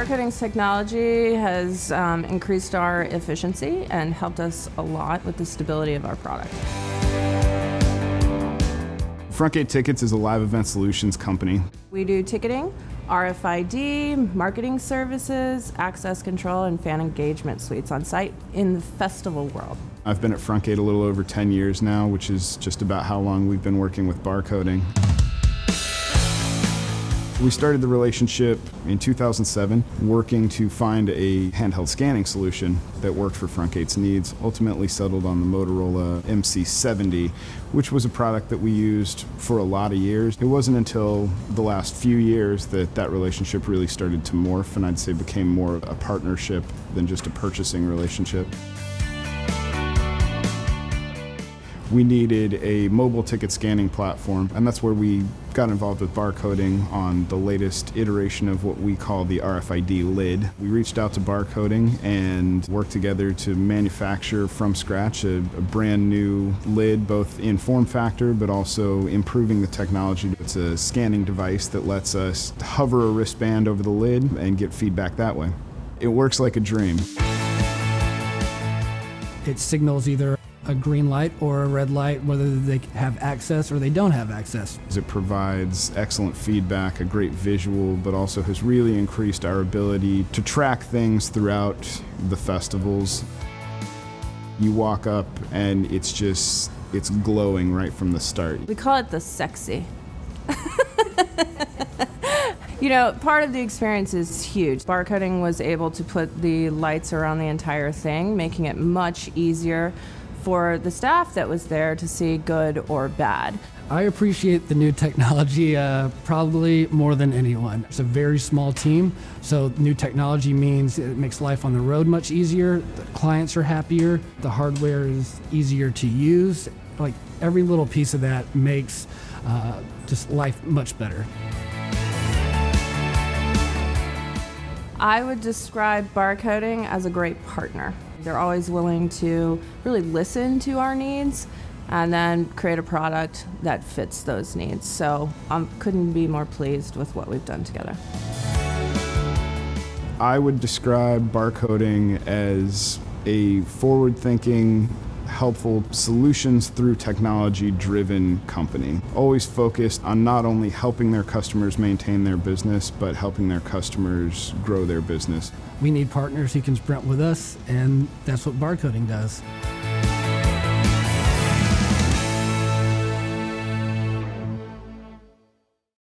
Barcoding's technology has um, increased our efficiency and helped us a lot with the stability of our product. Frontgate Tickets is a live event solutions company. We do ticketing, RFID, marketing services, access control, and fan engagement suites on site in the festival world. I've been at Frontgate a little over 10 years now, which is just about how long we've been working with barcoding. We started the relationship in 2007, working to find a handheld scanning solution that worked for Frontgate's needs. Ultimately settled on the Motorola MC70, which was a product that we used for a lot of years. It wasn't until the last few years that that relationship really started to morph, and I'd say became more a partnership than just a purchasing relationship. We needed a mobile ticket scanning platform, and that's where we got involved with barcoding on the latest iteration of what we call the RFID lid. We reached out to barcoding and worked together to manufacture from scratch a, a brand new lid, both in form factor but also improving the technology. It's a scanning device that lets us hover a wristband over the lid and get feedback that way. It works like a dream. It signals either a green light or a red light, whether they have access or they don't have access. It provides excellent feedback, a great visual, but also has really increased our ability to track things throughout the festivals. You walk up and it's just, it's glowing right from the start. We call it the sexy. You know, part of the experience is huge. Barcoding was able to put the lights around the entire thing, making it much easier for the staff that was there to see good or bad. I appreciate the new technology uh, probably more than anyone. It's a very small team, so new technology means it makes life on the road much easier. The clients are happier. The hardware is easier to use. Like every little piece of that makes uh, just life much better. I would describe barcoding as a great partner. They're always willing to really listen to our needs and then create a product that fits those needs. So I um, couldn't be more pleased with what we've done together. I would describe barcoding as a forward thinking, helpful solutions through technology driven company. Always focused on not only helping their customers maintain their business, but helping their customers grow their business. We need partners who can sprint with us, and that's what barcoding does.